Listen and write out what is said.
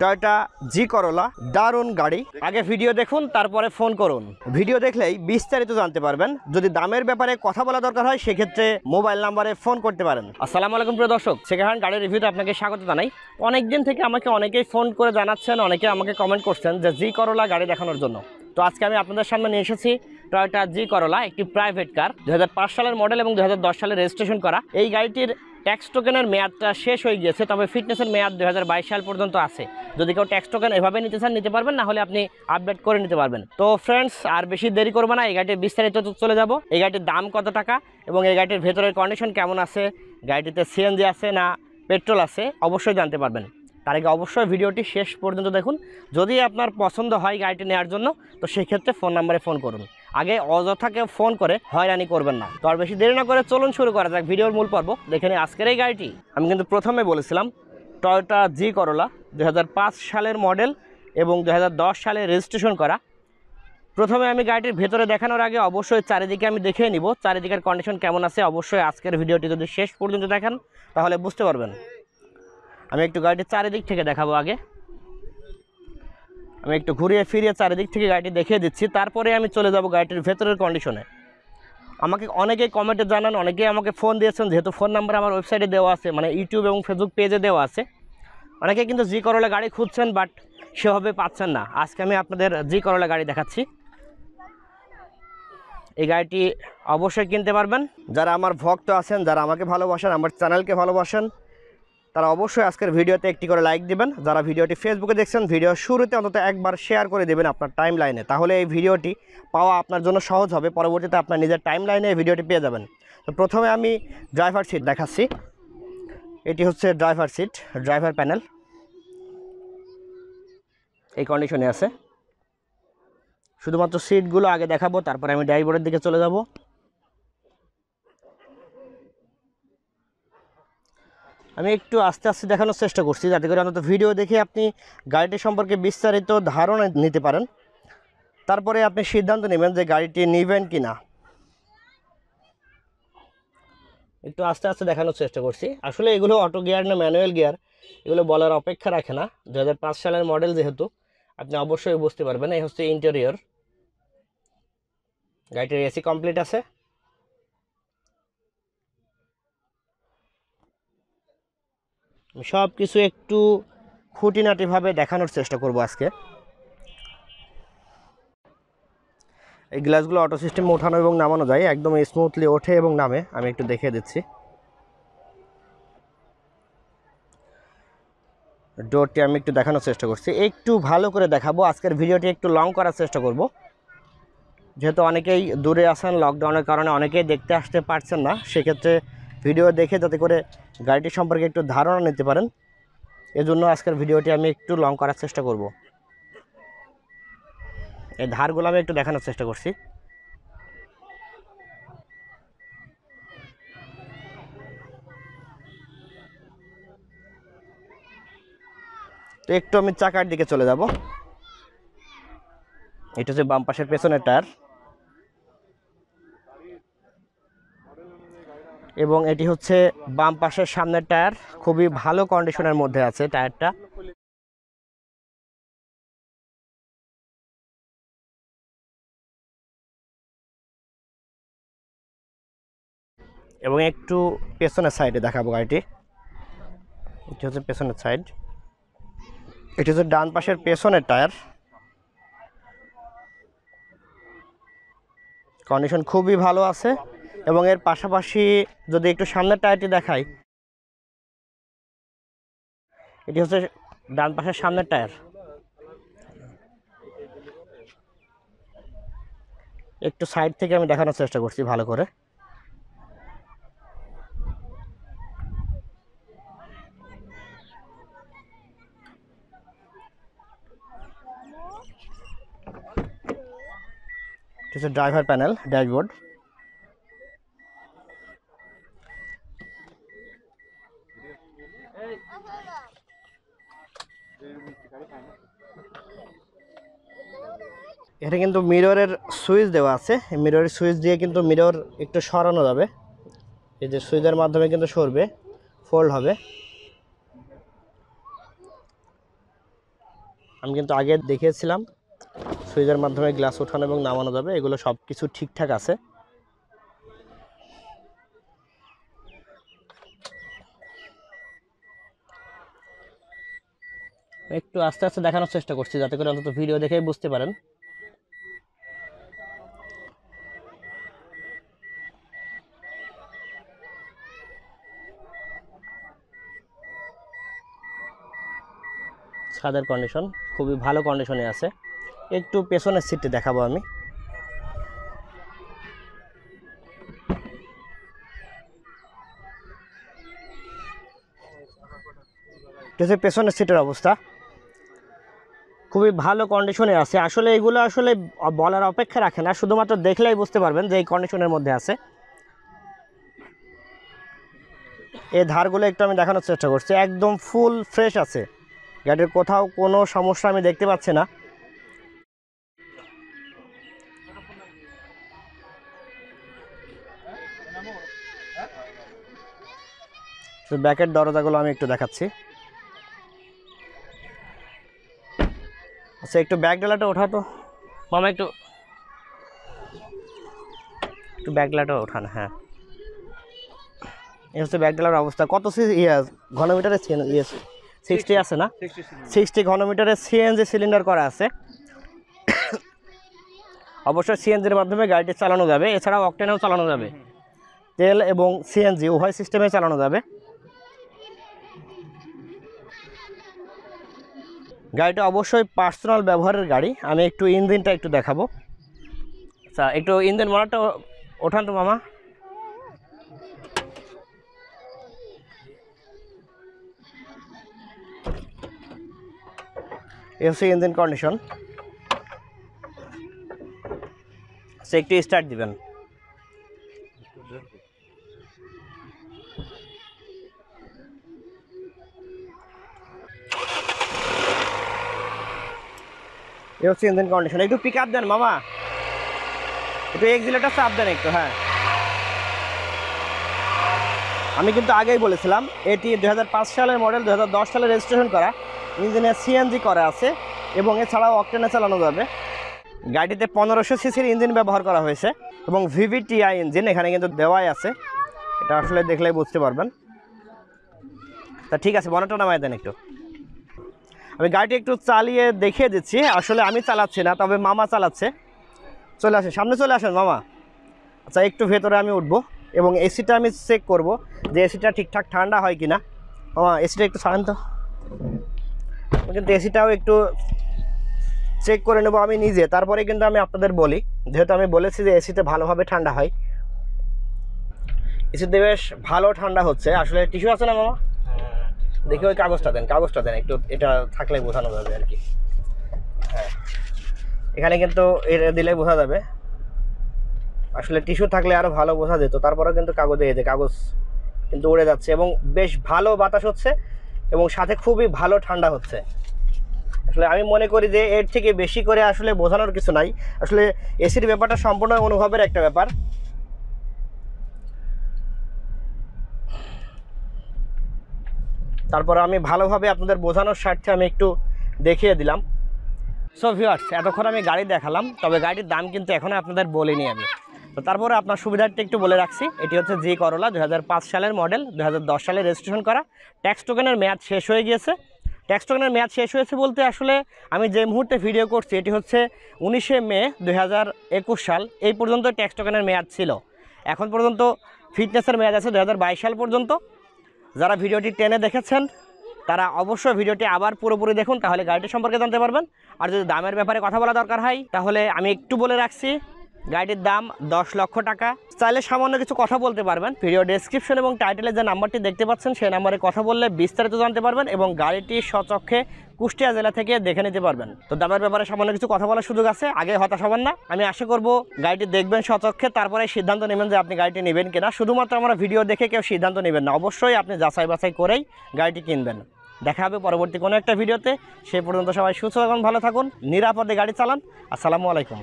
Toyota জি করলা, দারুণ গাড়ি। আগে ভিডিও দেখুন, তারপরে ফোন করুন। ভিডিও দেখলেই বিস্তারিত জানতে পারবেন। যদি দামের ব্যাপারে কথা বলা দরকার হয়, সেক্ষেত্রে মোবাইল নাম্বারে ফোন করতে পারেন। আসসালামু আলাইকুম, প্রিয় দর্শক। হ্যান্ড গাড়ির রিভিউতে আপনাকে স্বাগত জানাই। অনেক দিন থেকে আমাকে অনেকেই ফোন করে জানাচ্ছেন, অনেকে আমাকে কমেন্ট করছেন যে জি করলা গাড়ি দেখানোর জন্য। তো আজকে আমি আপনাদের সামনে নিয়ে এসেছি টয়টা জি করলা, একটি প্রাইভেট কার দুই হাজার পাঁচ সালের মডেল এবং দু হাজার দশ সালে রেজিস্ট্রেশন করা। এই গাড়িটির ট্যাক্স টোকেনের মেয়াদটা শেষ হয়ে গিয়েছে, তবে ফিটনেসের মেয়াদ দু হাজার বাইশ সাল পর্যন্ত আছে। যদি কেউ ট্যাক্স টোকেন এভাবে নিতে চান, নিতে পারবেন, না হলে আপনি আপডেট করে নিতে পারবেন। তো ফ্রেন্ডস আর বেশি দেরি করব না, এই গাড়িটির বিস্তারিত চলে যাব। এই গাড়িটির দাম কত টাকা এবং এই গাড়িটির ভেতরের কন্ডিশন কেমন আছে? গাড়িটিতে সিএনজি আছে না পেট্রোল আছে, অবশ্যই জানতে পারবেন। তার আগে অবশ্যই ভিডিওটি শেষ পর্যন্ত দেখুন। যদি আপনার পছন্দ হয় গাড়িটি নেওয়ার জন্য, তো সেক্ষেত্রে ফোন নাম্বারে ফোন করুন। আগে অযথাকে ফোন করে হয়রানি করবেন না। তো আর বেশি দেরি না করে চলুন শুরু করা যাক ভিডিওর মূল পর্ব। দেখে নিই আজকের এই গাড়িটি। আমি কিন্তু প্রথমে বলেছিলাম টয়োটা জি করলা দু সালের মডেল এবং দু সালে রেজিস্ট্রেশন করা। প্রথমে আমি গাড়িটির ভেতরে দেখানোর আগে অবশ্যই চারিদিকে আমি দেখে নিব, চারিদিকের কন্ডিশন কেমন আছে অবশ্যই আজকের ভিডিওটি যদি শেষ পর্যন্ত দেখেন, তাহলে বুঝতে পারবেন। আমি একটু গাড়িটির চারিদিক থেকে দেখাবো আগে। আমি একটু ঘুরিয়ে ফিরিয়ে চারিদিক থেকে গাড়িটি দেখিয়ে দিচ্ছি। তারপরে আমি চলে যাব গাড়িটির ভেতরের কন্ডিশনে আমাকে অনেকেই কমেন্টে জানান, অনেকেই আমাকে ফোন দিয়েছেন, যেহেতু ফোন নাম্বার আমার ওয়েবসাইটে দেওয়া আছে মানে ইউটিউব এবং ফেসবুক পেজে দেওয়া আছে। অনেকে কিন্তু জি করলা গাড়ি খুঁজছেন বাট সেভাবে পাচ্ছেন না। আজকে আমি আপনাদের জি করলা গাড়ি দেখাচ্ছি। এই গাড়িটি অবশ্যই কিনতে পারবেন। যারা আমার ভক্ত আছেন, যারা আমাকে ভালোবাসেন, আমার চ্যানেলকে ভালোবাসেন তারা অবশ্যই আজকের ভিডিওতে একটি করে লাইক দিবেন। যারা ভিডিওটি ফেসবুকে দেখছেন, ভিডিও শুরুতে অন্তত একবার শেয়ার করে দেবেন আপনার টাইম লাইনে তাহলে এই ভিডিওটি পাওয়া আপনার জন্য সহজ হবে, পরবর্তীতে আপনার নিজের টাইম লাইনে এই ভিডিওটি পেয়ে যাবেন। তো প্রথমে আমি ড্রাইভার সিট দেখাচ্ছি। এটি হচ্ছে ড্রাইভার সিট ড্রাইভার প্যানেল এই কন্ডিশনে আছে। শুধুমাত্র সিটগুলো আগে দেখাবো, তারপরে আমি ড্রাইভারের দিকে চলে যাব। আমি একটু আস্তে আস্তে দেখানোর চেষ্টা করছি, যাতে করে অন্তত ভিডিও দেখে আপনি গাড়িটি সম্পর্কে বিস্তারিত ধারণা নিতে পারেন। তারপরে আপনি সিদ্ধান্ত নেবেন যে গাড়িটি নেবেন কি না একটু আস্তে আস্তে দেখানোর চেষ্টা করছি। আসলে এগুলো অটো গিয়ার না ম্যানুয়াল গিয়ার এগুলো বলার অপেক্ষা রাখে না। দু হাজার পাঁচ সালের মডেল যেহেতু, আপনি অবশ্যই বুঝতে পারবেন, এই হচ্ছে ইন্টেরিয়র গাড়িটির এসি কমপ্লিট আছে। সব কিছু একটু খুঁটিনাটিভাবে দেখানোর চেষ্টা করব আজকে। এই গ্লাসগুলো অটো সিস্টেমে ওঠানো এবং নামানো যায়, একদম স্মুথলি ওঠে এবং নামে। আমি একটু দেখিয়ে দিচ্ছি। ডোরটি আমি একটু দেখানোর চেষ্টা করছি। একটু ভালো করে দেখাবো। আজকের ভিডিওটি একটু লং করার চেষ্টা করব। যেহেতু অনেকেই দূরে আসেন লকডাউনের কারণে অনেকেই দেখতে আসতে পারছেন না, সেক্ষেত্রে ভিডিও দেখে যাতে করে গাড়িটি সম্পর্কে একটু ধারণা নিতে পারেন। এজন্য আজকের ভিডিওটি আমি একটু লং করার চেষ্টা করব। এই ধারগুলো আমি একটু দেখানোর চেষ্টা করছি। তো একটু আমি চাকার দিকে চলে যাব। এটা হচ্ছে বাম পাশের পেছনের টায়ার। এবং এটি হচ্ছে বাম পাশের সামনের টায়ার। খুবই ভালো কন্ডিশনের মধ্যে আছে টায়ারটা। এবং একটু পেছনের সাইডে দেখাবো গাড়িটি। এটি হচ্ছে পেছনের সাইড এটি হচ্ছে ডান পাশের পেছনের টায়ার। কন্ডিশন খুবই ভালো আছে। এবং এর পাশাপাশি যদি একটু সামনের টায়ারটি দেখাই, এটি হচ্ছে ডান পাশের সামনের টায়ার। একটু সাইড থেকে আমি দেখানোর চেষ্টা করছি ভালো করে। Driver panel, dashboard. এটা কিন্তু মিররের সুইচ দেওয়া আছে। মিররের সুইচ দিয়ে কিন্তু মিরর একটু সরানো যাবে। এই যে সুইচের মাধ্যমে কিন্তু সরবে ফোল্ড হবে। আমি কিন্তু আগে দেখিয়েছিলাম সুইচের মাধ্যমে গ্লাস ওঠানো এবং নামানো যাবে। এগুলো সব কিছু ঠিকঠাক আছে। একটু আস্তে আস্তে দেখানোর চেষ্টা করছি, যাতে করে অন্তত ভিডিও দেখেই বুঝতে পারেন। ছাদের কন্ডিশন খুবই ভালো কন্ডিশনে আছে। একটু পেছনের সিটটি দেখাবো আমি। পেছনের সিটের অবস্থা। খুবই ভালো কন্ডিশনে আছে। আসলে এগুলো আসলে বলার অপেক্ষা রাখে না, শুধুমাত্র দেখলেই বুঝতে পারবেন যে এই কন্ডিশনের মধ্যে আছে। এই ধারগুলো একটু আমি দেখানোর চেষ্টা করছি। একদম ফুল ফ্রেশ আছে। গাড়ির কোথাও কোনো সমস্যা আমি দেখতে পাচ্ছি না। ব্যাকের দরজাগুলো আমি একটু দেখাচ্ছি। আচ্ছা একটু ব্যাক ডালাটা ওঠা তো। মামা একটু একটু ব্যাগ ডালাটা ওঠান হ্যাঁ। এই হচ্ছে ব্যাক ডালার অবস্থা। কত সি ইয়ে ঘনমিটারের ইয়ে সিক্সটি আছে না? সিক্সটি ঘনমিটারের সিএনজি সিলিন্ডার করা আছে অবশ্যই সিএনজির মাধ্যমে গাড়িটি চালানো যাবে। এছাড়াও অকটেনেও চালানো যাবে। তেল এবং সিএনজি উভয় সিস্টেমে চালানো যাবে। গাড়িটা অবশ্যই পার্সোনাল ব্যবহারের গাড়ি। আমি একটু ইঞ্জিনটা একটু দেখাবো। আচ্ছা একটু ইঞ্জিন মনারটা ওঠান তো মামা। হচ্ছে ইঞ্জিন কন্ডিশন। সে একটু স্টার্ট দিবেন। এই হচ্ছে ইঞ্জিন কন্ডিশন একটু পিক আপ দেন মামা। একটু এক্সিলেটার চাপ দেন একটু হ্যাঁ। আমি কিন্তু আগেই বলেছিলাম, এটি দু হাজার পাঁচ সালের মডেল দু সালে রেজিস্ট্রেশন করা। ইঞ্জিনে সিএনজি করা আছে এবং এছাড়াও অকটেনে চালানো যাবে। গাড়িতে পনেরোশো সিসির ইঞ্জিন ব্যবহার করা হয়েছে এবং ভিভিটিআই ইঞ্জিন এখানে কিন্তু দেওয়াই আছে। এটা আসলে দেখলে বুঝতে পারবেন। তা ঠিক আছে বনটা নামায় দেন একটু। আমি গাড়িটি একটু চালিয়ে দেখিয়ে দিচ্ছি। আসলে আমি চালাচ্ছি না, তবে মামা চালাচ্ছে। চলে আসেন, সামনে চলে আসেন মামা। আচ্ছা একটু ভেতরে আমি উঠবো এবং এসিটা আমি চেক করব যে এসিটা ঠিকঠাক ঠান্ডা হয় কি না মামা এসিটা একটু ছাড়েন তো। কিন্তু এসিটাও একটু চেক করে নেব আমি নিজে। তারপরে কিন্তু আমি আপনাদের বলি, যেহেতু আমি বলেছি যে এসিতে ভালোভাবে ঠান্ডা হয়। এসিতে বেশ ভালো ঠান্ডা হচ্ছে। আসলে টিস্যু আছে না মামা? দেখি ওই কাগজটা দেন কাগজটা দেন, একটু এটা থাকলে বোঝানো যাবে আর কি। হ্যাঁ। এখানে কিন্তু এটা দিলে বোঝা যাবে। আসলে টিস্যু থাকলে আরও ভালো বোঝা যেত, তারপরেও কিন্তু কাগজে এই যে কাগজ কিন্তু উড়ে যাচ্ছে এবং বেশ ভালো বাতাস হচ্ছে এবং সাথে খুবই ভালো ঠান্ডা হচ্ছে। আসলে আমি মনে করি যে এর থেকে বেশি করে আসলে বোঝানোর কিছু নাই। আসলে এসির ব্যাপারটা সম্পূর্ণ অনুভবের একটা ব্যাপার। তারপর আমি ভালোভাবে আপনাদের বোঝানোর স্বার্থে আমি একটু দেখিয়ে দিলাম। সো ভিউয়ার্স এতক্ষণ আমি গাড়ি দেখালাম, তবে গাড়ির দাম কিন্তু এখনও আপনাদের বলিনি আমি। তো তারপরে আপনার সুবিধার্থে একটু বলে রাখছি, এটি হচ্ছে জি করলা দু সালের মডেল দু হাজার দশ সালে রেজিস্ট্রেশন করা। ট্যাক্স টোকেনের মেয়াদ শেষ হয়ে গিয়েছে। ট্যাক্স টোকেনের মেয়াদ শেষ হয়েছে বলতে আসলে আমি যে মুহূর্তে ভিডিও করছি, এটি হচ্ছে উনিশে মে দু হাজার একুশ সাল। এই পর্যন্ত ট্যাক্স টোকেনের মেয়াদ ছিল। এখন পর্যন্ত ফিটনেসের মেয়াদ আছে দু হাজার বাইশ সাল পর্যন্ত। যারা ভিডিওটি টেনে দেখেছেন, তারা অবশ্যই ভিডিওটি আবার পুরোপুরি দেখুন, তাহলে গাড়িটি সম্পর্কে জানতে পারবেন। আর যদি দামের ব্যাপারে কথা বলা দরকার হয়, তাহলে আমি একটু বলে রাখছি গাড়িটির দাম দশ লক্ষ টাকা। চাইলে সামান্য কিছু কথা বলতে পারবেন। ভিডিও ডেসক্রিপশন এবং টাইটেলে যে নাম্বারটি দেখতে পাচ্ছেন, সেই নাম্বারে কথা বললে বিস্তারিত জানতে পারবেন এবং গাড়িটি সচক্ষে কুষ্টিয়া জেলা থেকে দেখে নিতে পারবেন। তো দামের ব্যাপারে সামান্য কিছু কথা বলার সুযোগ আছে, আগে হতাশ হবেন না। আমি আশা করব গাড়িটি দেখবেন সচক্ষে তারপরে সিদ্ধান্ত নেবেন যে আপনি গাড়িটি নেবেন কিনা। শুধুমাত্র আমরা ভিডিও দেখে কেউ সিদ্ধান্ত নেবেন না। অবশ্যই আপনি যাচাই বাছাই করেই গাড়িটি কিনবেন। দেখা হবে পরবর্তী কোনো একটা ভিডিওতে। সেই পর্যন্ত সবাই সুস্থ থাকুন, ভালো থাকুন, নিরাপদে গাড়ি চালান। আসসালামু আলাইকুম।